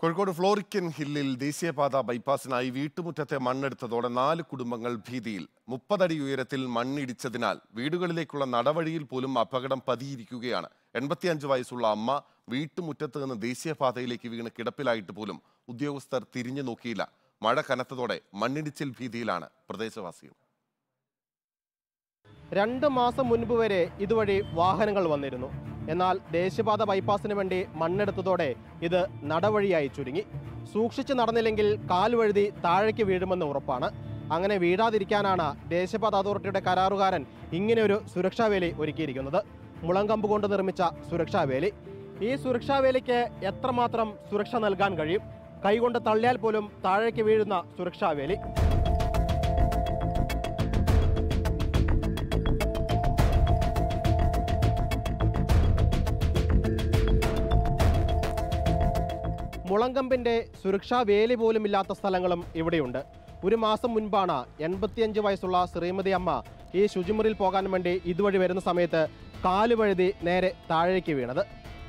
കോഴിക്കോട് ഫ്ലോറിക്കൻ ഹില്ലിൽ ദേശീയപാത ബൈപ്പാസിനായി വീട്ടുമുറ്റത്തെ മണ്ണെടുത്തതോടെ നാല് കുടുംബങ്ങൾ ഭീതിയിൽ. മുപ്പതടി ഉയരത്തിൽ മണ്ണിടിച്ചതിനാൽ വീടുകളിലേക്കുള്ള നടവഴിയിൽ പോലും അപകടം പതിയിരിക്കുകയാണ്. എൺപത്തിയഞ്ച് വയസ്സുള്ള അമ്മ വീട്ടുമുറ്റത്ത് നിന്ന് ദേശീയപാതയിലേക്ക് വീണ് കിടപ്പിലായിട്ട് പോലും ഉദ്യോഗസ്ഥർ തിരിഞ്ഞു നോക്കിയില്ല. മഴ കനത്തതോടെ മണ്ണിടിച്ചിൽ ഭീതിയിലാണ് പ്രദേശവാസികൾ. രണ്ട് മാസം മുൻപ് വരെ ഇതുവഴി വാഹനങ്ങൾ വന്നിരുന്നു. എന്നാൽ ദേശീയപാത ബൈപ്പാസിന് വേണ്ടി മണ്ണെടുത്തതോടെ ഇത് നടവഴിയായി ചുരുങ്ങി. സൂക്ഷിച്ച് നടന്നില്ലെങ്കിൽ കാൽവഴുതി താഴേക്ക് വീഴുമെന്ന് ഉറപ്പാണ്. അങ്ങനെ വീഴാതിരിക്കാനാണ് ദേശീയപാത അതോറിറ്റിയുടെ കരാറുകാരൻ ഇങ്ങനെയൊരു സുരക്ഷാവേലി ഒരുക്കിയിരിക്കുന്നത്. മുളങ്കമ്പ് കൊണ്ട് നിർമ്മിച്ച സുരക്ഷാവേലി. ഈ സുരക്ഷാവേലിക്ക് എത്രമാത്രം സുരക്ഷ നൽകാൻ കഴിയും? കൈകൊണ്ട് തള്ളിയാൽ പോലും താഴേക്ക് വീഴുന്ന സുരക്ഷാവേലി. മുളങ്കമ്പിന്റെ സുരക്ഷാ വേലി പോലുമില്ലാത്ത സ്ഥലങ്ങളും ഇവിടെയുണ്ട്. ഒരു മാസം മുൻപാണ് എൺപത്തിയഞ്ച് വയസ്സുള്ള ശ്രീമതി അമ്മ ഈ ശുചിമുറിയിൽ പോകാൻ വേണ്ടി ഇതുവഴി വരുന്ന സമയത്ത് കാൽ വഴുതി നേരെ താഴേക്ക് വീണത്.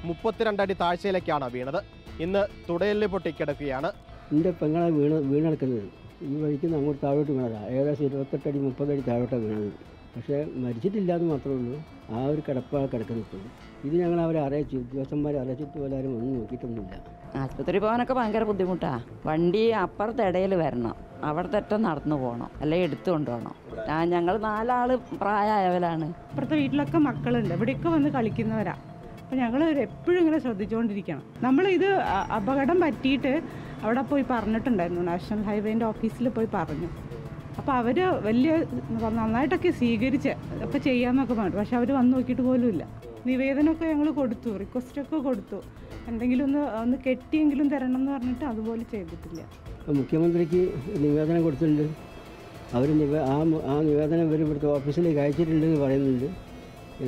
മുപ്പത്തിരണ്ടടി താഴ്ചയിലേക്കാണ് വീണത്. ഇന്ന് തുടയൽ പൊട്ടി കിടക്കുകയാണ്. എന്റെ പെങ്ങളെ വീണ് വീണെടുക്കുന്നത്. ഈ വഴിക്ക് അങ്ങോട്ട് താഴോട്ട് വീണതാണ് ഏകദേശം ഇരുപത്തെട്ടടി മുപ്പതടി താഴോട്ടാണ് വീണത്. പക്ഷേ മരിച്ചിട്ടില്ല എന്ന് മാത്രമേ ഉള്ളൂ. ആ ഒരു കിടപ്പാണ് കിടക്കുന്നത് ഇത് ഞങ്ങൾ അവരെ അറിയിച്ചു. ഉദ്യോഗസ്ഥന്മാരെ അറിയിച്ചിട്ട് എല്ലാവരും ഒന്നും നോക്കിയിട്ടൊന്നുമില്ല. ആശുപത്രി പോകാനൊക്കെ ഭയങ്കര ബുദ്ധിമുട്ടാ. വണ്ടി അപ്പുറത്തെ ഇടയിൽ വരണം. അവിടെ തെറ്റം നടന്നു പോകണം. അല്ലെങ്കിൽ എടുത്തു കൊണ്ടുപോകണം. ആ ഞങ്ങൾ നാലാൾ പ്രായമായവരാണ്. ഇപ്പുറത്തെ വീട്ടിലൊക്കെ മക്കളുണ്ട്. ഇവിടെയൊക്കെ വന്ന് കളിക്കുന്നവരാ. അപ്പം ഞങ്ങൾ എപ്പോഴും ഇങ്ങനെ ശ്രദ്ധിച്ചുകൊണ്ടിരിക്കണം നമ്മൾ ഇത് അപകടം പറ്റിയിട്ട് അവിടെ പോയി പറഞ്ഞിട്ടുണ്ടായിരുന്നു. നാഷണൽ ഹൈവേന്റെ ഓഫീസിൽ പോയി പറഞ്ഞു. അപ്പോൾ അവർ വലിയ നന്നായിട്ടൊക്കെ സ്വീകരിച്ച് ഒക്കെ ചെയ്യാമെന്നൊക്കെ പറഞ്ഞു. പക്ഷെ അവർ വന്ന് നോക്കിയിട്ട് പോലും ഇല്ല നിവേദനമൊക്കെ ഞങ്ങൾ കൊടുത്തു റിക്വസ്റ്റൊക്കെ കൊടുത്തു. എന്തെങ്കിലും ഒന്ന് ഒന്ന് കെട്ടിയെങ്കിലും തരണം എന്ന് പറഞ്ഞിട്ട് അതുപോലെ ചെയ്തിട്ടില്ല. മുഖ്യമന്ത്രിക്ക് നിവേദനം കൊടുത്തിട്ടുണ്ട്. അവർ നിവേ ആ ആ നിവേദനം ഇവർ ഇവിടുത്തെ ഓഫീസിലേക്ക് അയച്ചിട്ടുണ്ടെന്ന് പറയുന്നുണ്ട്.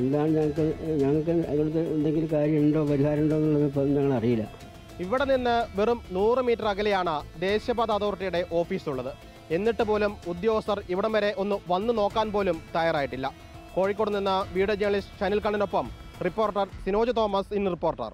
എന്താണ് ഞങ്ങൾക്ക് ഞങ്ങൾക്ക് അതിനകത്ത് എന്തെങ്കിലും കാര്യമുണ്ടോ പരിഹാരമുണ്ടോ എന്നുള്ളത് ഇപ്പം ഞങ്ങൾ അറിയില്ല. ഇവിടെ നിന്ന് വെറും നൂറ് മീറ്റർ അകലെയാണ് ദേശീയപാത അതോറിറ്റിയുടെ ഓഫീസ് ഉള്ളത്. എന്നിട്ട് പോലും ഉദ്യോഗസ്ഥർ ഇവിടം വരെ ഒന്ന് വന്നു നോക്കാൻ പോലും തയ്യാറായിട്ടില്ല. കോഴിക്കോട് നിന്ന് video journalist ഷനിൽ കണ്ണിനൊപ്പം reporter Sinoj Thomas in reporter.